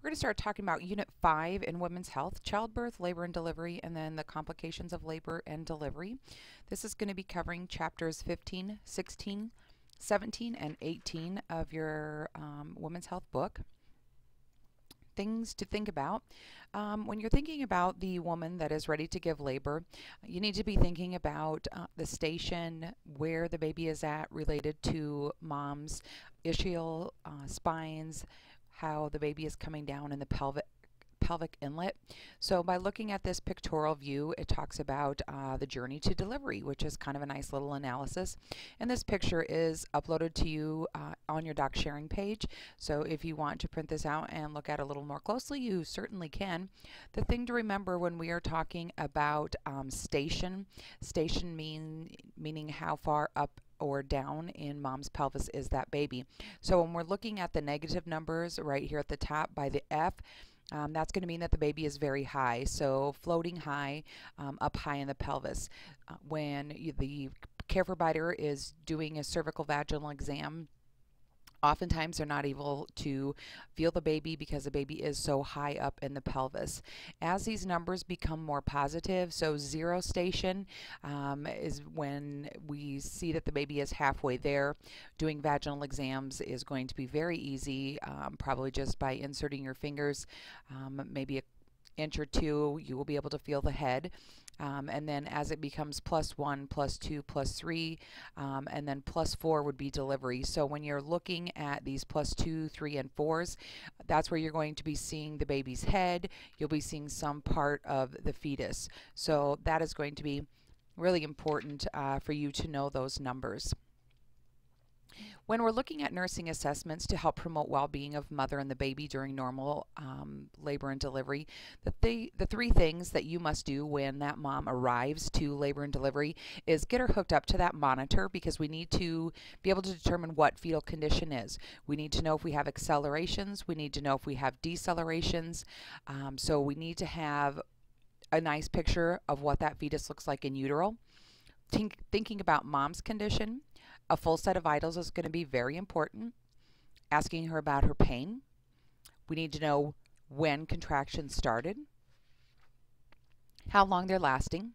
We're going to start talking about Unit 5 in Women's Health, childbirth, labor and delivery, and then the complications of labor and delivery. This is going to be covering chapters 15, 16, 17, and 18 of your um, Women's Health book things to think about. Um, when you're thinking about the woman that is ready to give labor, you need to be thinking about uh, the station where the baby is at related to mom's ischial uh, spines, how the baby is coming down in the pelvic pelvic inlet. So by looking at this pictorial view, it talks about uh, the journey to delivery, which is kind of a nice little analysis. And this picture is uploaded to you uh, on your doc sharing page. So if you want to print this out and look at it a little more closely, you certainly can. The thing to remember when we are talking about um, station, station mean, meaning how far up or down in mom's pelvis is that baby. So when we're looking at the negative numbers right here at the top by the F, um, that's going to mean that the baby is very high. So floating high, um, up high in the pelvis. Uh, when you, the care provider is doing a cervical vaginal exam, Oftentimes, they're not able to feel the baby because the baby is so high up in the pelvis. As these numbers become more positive, so zero station um, is when we see that the baby is halfway there. Doing vaginal exams is going to be very easy, um, probably just by inserting your fingers, um, maybe a inch or two, you will be able to feel the head. Um, and then as it becomes plus one, plus two, plus three, um, and then plus four would be delivery. So when you're looking at these plus two, three, and fours, that's where you're going to be seeing the baby's head. You'll be seeing some part of the fetus. So that is going to be really important uh, for you to know those numbers. When we're looking at nursing assessments to help promote well-being of mother and the baby during normal um, labor and delivery, the, th the three things that you must do when that mom arrives to labor and delivery is get her hooked up to that monitor because we need to be able to determine what fetal condition is. We need to know if we have accelerations. We need to know if we have decelerations. Um, so we need to have a nice picture of what that fetus looks like in utero. Think, thinking about mom's condition, a full set of vitals is going to be very important. Asking her about her pain. We need to know when contractions started, how long they're lasting.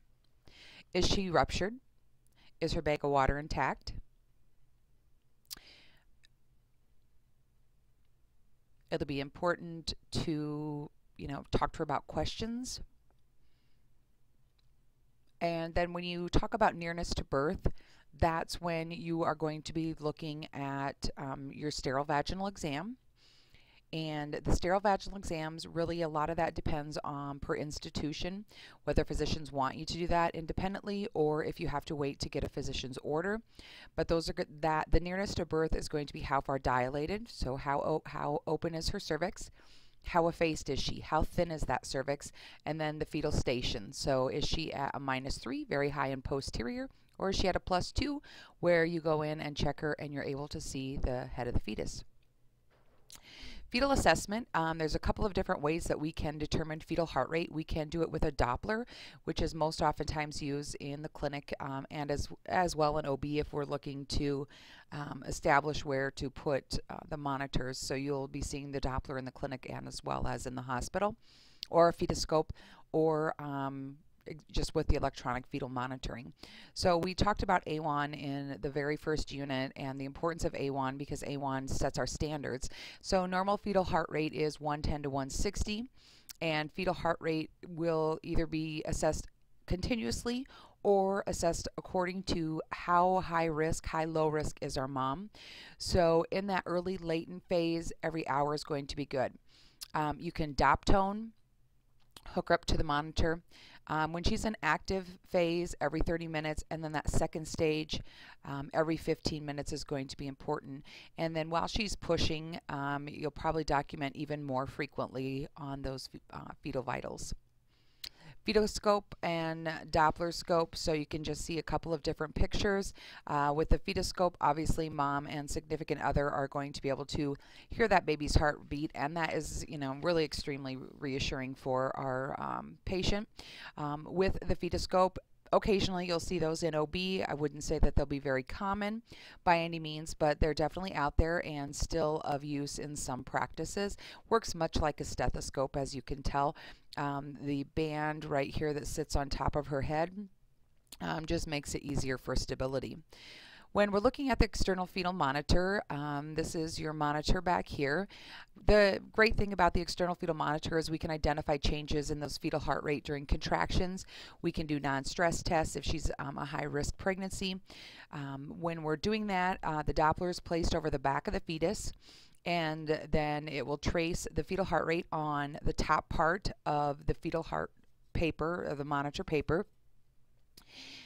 Is she ruptured? Is her bag of water intact? It'll be important to, you know, talk to her about questions. And then when you talk about nearness to birth, that's when you are going to be looking at um, your sterile vaginal exam. And the sterile vaginal exams, really a lot of that depends on per institution, whether physicians want you to do that independently or if you have to wait to get a physician's order. But those are that the nearness to birth is going to be how far dilated, so how, how open is her cervix, how effaced is she, how thin is that cervix, and then the fetal station. So is she at a minus three, very high and posterior, or she had a plus two where you go in and check her and you're able to see the head of the fetus? Fetal assessment, um, there's a couple of different ways that we can determine fetal heart rate. We can do it with a Doppler, which is most oftentimes used in the clinic um, and as, as well in OB if we're looking to um, establish where to put uh, the monitors. So you'll be seeing the Doppler in the clinic and as well as in the hospital, or a fetoscope, or um, just with the electronic fetal monitoring. So we talked about AWHONN in the very first unit and the importance of AWHONN because AWHONN sets our standards. So normal fetal heart rate is 110 to 160 and fetal heart rate will either be assessed continuously or assessed according to how high risk, high low risk is our mom. So in that early latent phase, every hour is going to be good. Um, you can dop tone, hook up to the monitor. Um, when she's in active phase, every 30 minutes, and then that second stage, um, every 15 minutes is going to be important. And then while she's pushing, um, you'll probably document even more frequently on those uh, fetal vitals fetoscope and Doppler scope so you can just see a couple of different pictures. Uh, with the fetoscope, obviously mom and significant other are going to be able to hear that baby's heartbeat and that is, you know, really extremely reassuring for our um, patient. Um, with the fetoscope, occasionally you'll see those in OB. I wouldn't say that they'll be very common by any means, but they're definitely out there and still of use in some practices. Works much like a stethoscope, as you can tell. Um, the band right here that sits on top of her head um, just makes it easier for stability. When we're looking at the external fetal monitor, um, this is your monitor back here. The great thing about the external fetal monitor is we can identify changes in those fetal heart rate during contractions. We can do non-stress tests if she's um, a high-risk pregnancy. Um, when we're doing that, uh, the Doppler is placed over the back of the fetus and then it will trace the fetal heart rate on the top part of the fetal heart paper, or the monitor paper.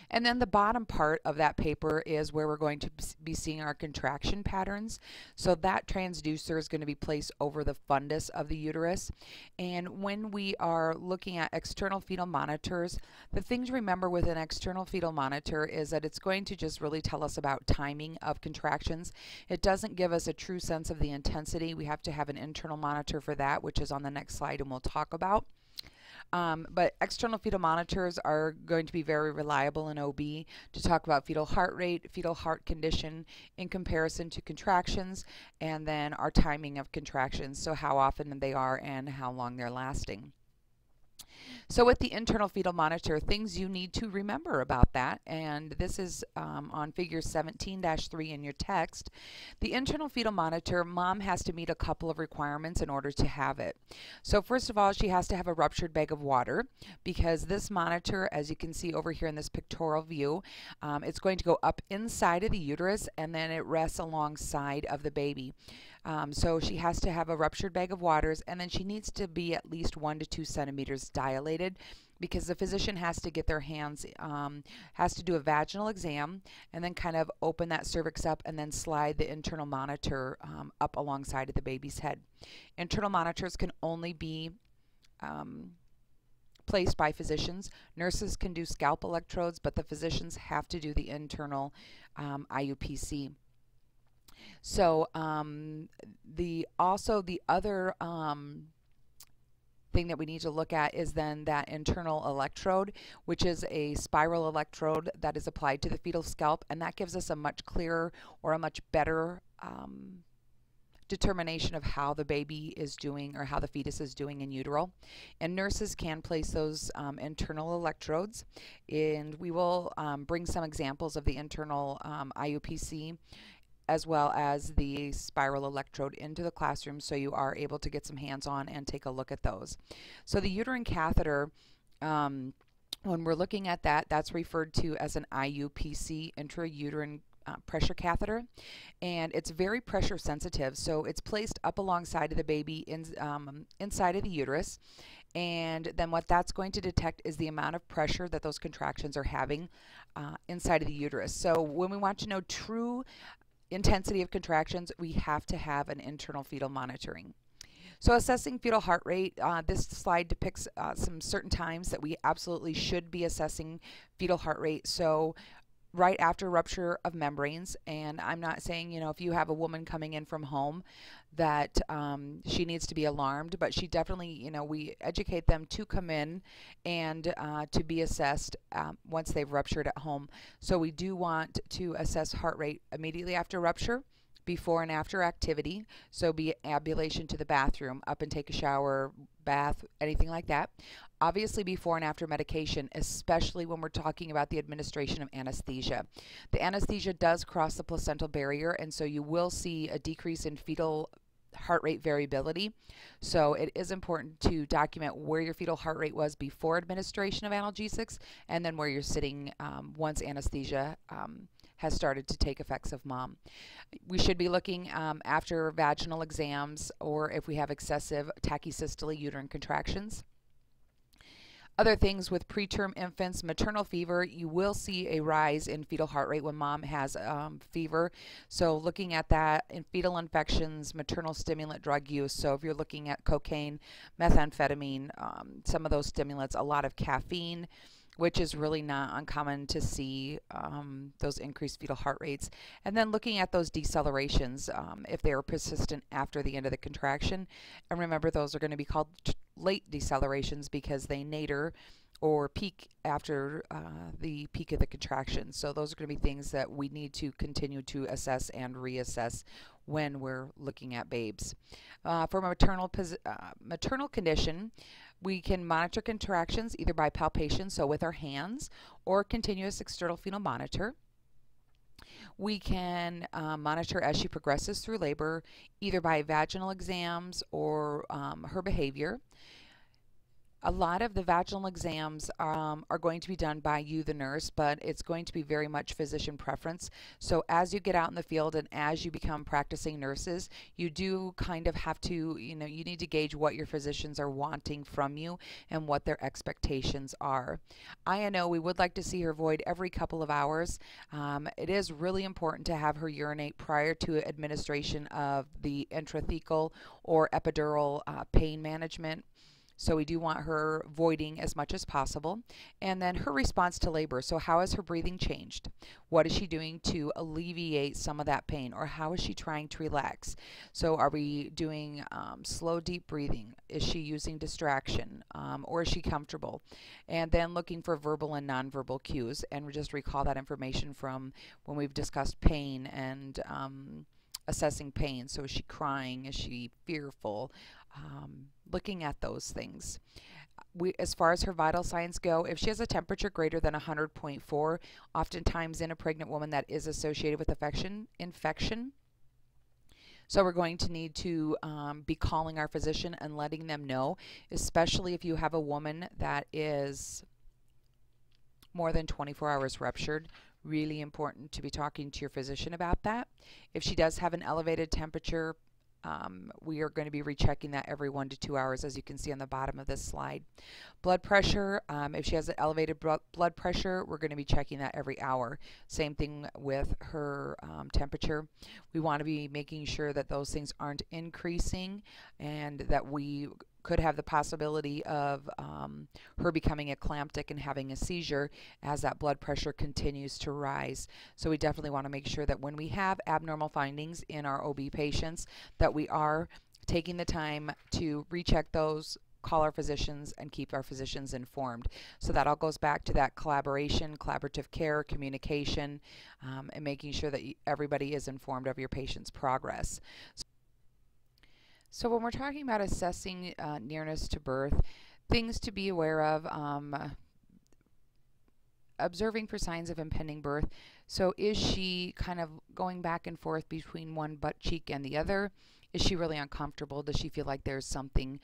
And then the bottom part of that paper is where we're going to be seeing our contraction patterns. So that transducer is going to be placed over the fundus of the uterus. And when we are looking at external fetal monitors, the thing to remember with an external fetal monitor is that it's going to just really tell us about timing of contractions. It doesn't give us a true sense of the intensity. We have to have an internal monitor for that, which is on the next slide and we'll talk about. Um, but external fetal monitors are going to be very reliable in OB to talk about fetal heart rate, fetal heart condition in comparison to contractions, and then our timing of contractions, so how often they are and how long they're lasting. So with the internal fetal monitor, things you need to remember about that, and this is um, on figure 17-3 in your text. The internal fetal monitor, mom has to meet a couple of requirements in order to have it. So first of all, she has to have a ruptured bag of water because this monitor, as you can see over here in this pictorial view, um, it's going to go up inside of the uterus and then it rests alongside of the baby. Um, so she has to have a ruptured bag of waters and then she needs to be at least one to two centimeters dilated because the physician has to get their hands, um, has to do a vaginal exam and then kind of open that cervix up and then slide the internal monitor um, up alongside of the baby's head. Internal monitors can only be um, placed by physicians. Nurses can do scalp electrodes, but the physicians have to do the internal um, IUPC. So um, the also the other um, thing that we need to look at is then that internal electrode, which is a spiral electrode that is applied to the fetal scalp, and that gives us a much clearer or a much better um, determination of how the baby is doing or how the fetus is doing in utero. And nurses can place those um, internal electrodes. And we will um, bring some examples of the internal um, IUPC as well as the spiral electrode into the classroom so you are able to get some hands-on and take a look at those. So the uterine catheter, um, when we're looking at that, that's referred to as an IUPC, intrauterine uh, pressure catheter. And it's very pressure sensitive so it's placed up alongside of the baby in, um, inside of the uterus. And then what that's going to detect is the amount of pressure that those contractions are having uh, inside of the uterus. So when we want to know true intensity of contractions, we have to have an internal fetal monitoring. So assessing fetal heart rate, uh, this slide depicts uh, some certain times that we absolutely should be assessing fetal heart rate. So right after rupture of membranes, and I'm not saying, you know, if you have a woman coming in from home that um, she needs to be alarmed, but she definitely, you know, we educate them to come in and uh, to be assessed um, once they've ruptured at home. So we do want to assess heart rate immediately after rupture before and after activity. So be ambulation to the bathroom, up and take a shower, bath, anything like that. Obviously before and after medication, especially when we're talking about the administration of anesthesia. The anesthesia does cross the placental barrier and so you will see a decrease in fetal heart rate variability. So it is important to document where your fetal heart rate was before administration of analgesics and then where you're sitting um, once anesthesia um, has started to take effects of mom. We should be looking um, after vaginal exams or if we have excessive tachysystole uterine contractions. Other things with preterm infants, maternal fever, you will see a rise in fetal heart rate when mom has um, fever. So looking at that in fetal infections, maternal stimulant drug use. So if you're looking at cocaine, methamphetamine, um, some of those stimulants, a lot of caffeine, which is really not uncommon to see um, those increased fetal heart rates. And then looking at those decelerations, um, if they are persistent after the end of the contraction. And remember, those are going to be called late decelerations because they nadir or peak after uh, the peak of the contraction. So those are going to be things that we need to continue to assess and reassess when we're looking at babes. Uh, for maternal uh, maternal condition, we can monitor contractions either by palpation, so with our hands, or continuous external fetal monitor. We can uh, monitor as she progresses through labor, either by vaginal exams or um, her behavior. A lot of the vaginal exams um, are going to be done by you, the nurse, but it's going to be very much physician preference. So as you get out in the field and as you become practicing nurses, you do kind of have to, you know, you need to gauge what your physicians are wanting from you and what their expectations are. I know we would like to see her void every couple of hours. Um, it is really important to have her urinate prior to administration of the intrathecal or epidural uh, pain management. So we do want her voiding as much as possible. And then her response to labor. So how has her breathing changed? What is she doing to alleviate some of that pain? Or how is she trying to relax? So are we doing um, slow, deep breathing? Is she using distraction? Um, or is she comfortable? And then looking for verbal and nonverbal cues. And just recall that information from when we've discussed pain and um, assessing pain. So is she crying? Is she fearful? Um, looking at those things. We, as far as her vital signs go, if she has a temperature greater than 100.4, oftentimes in a pregnant woman that is associated with infection, infection. So we're going to need to um, be calling our physician and letting them know, especially if you have a woman that is more than 24 hours ruptured. Really important to be talking to your physician about that. If she does have an elevated temperature, um, we are going to be rechecking that every one to two hours, as you can see on the bottom of this slide. Blood pressure, um, if she has an elevated blood pressure, we're going to be checking that every hour. Same thing with her um, temperature. We want to be making sure that those things aren't increasing and that we could have the possibility of um, her becoming eclamptic and having a seizure as that blood pressure continues to rise. So we definitely want to make sure that when we have abnormal findings in our OB patients that we are taking the time to recheck those call our physicians and keep our physicians informed. So that all goes back to that collaboration, collaborative care, communication, um, and making sure that everybody is informed of your patient's progress. So when we're talking about assessing uh, nearness to birth, things to be aware of, um, observing for signs of impending birth. So is she kind of going back and forth between one butt cheek and the other? Is she really uncomfortable? Does she feel like there's something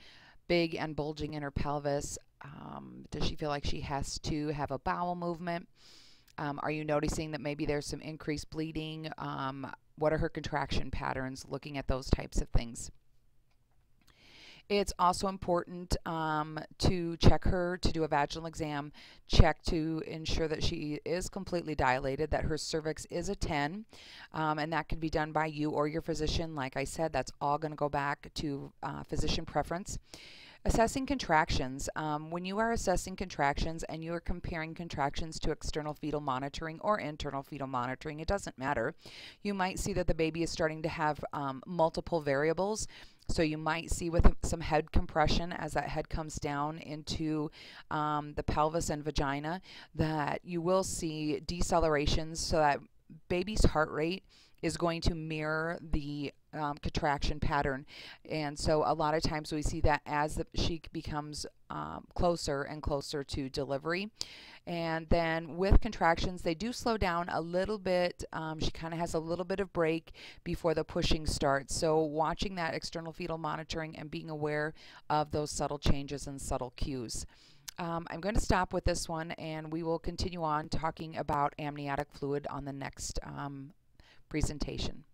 big and bulging in her pelvis? Um, does she feel like she has to have a bowel movement? Um, are you noticing that maybe there's some increased bleeding? Um, what are her contraction patterns? Looking at those types of things. It's also important um, to check her to do a vaginal exam, check to ensure that she is completely dilated, that her cervix is a 10, um, and that can be done by you or your physician. Like I said, that's all going to go back to uh, physician preference. Assessing contractions. Um, when you are assessing contractions and you are comparing contractions to external fetal monitoring or internal fetal monitoring, it doesn't matter. You might see that the baby is starting to have um, multiple variables. So you might see with some head compression as that head comes down into um, the pelvis and vagina that you will see decelerations. So that baby's heart rate is going to mirror the um, contraction pattern. And so a lot of times we see that as the sheik becomes um, closer and closer to delivery. And then with contractions, they do slow down a little bit. Um, she kind of has a little bit of break before the pushing starts. So watching that external fetal monitoring and being aware of those subtle changes and subtle cues. Um, I'm going to stop with this one and we will continue on talking about amniotic fluid on the next um, presentation.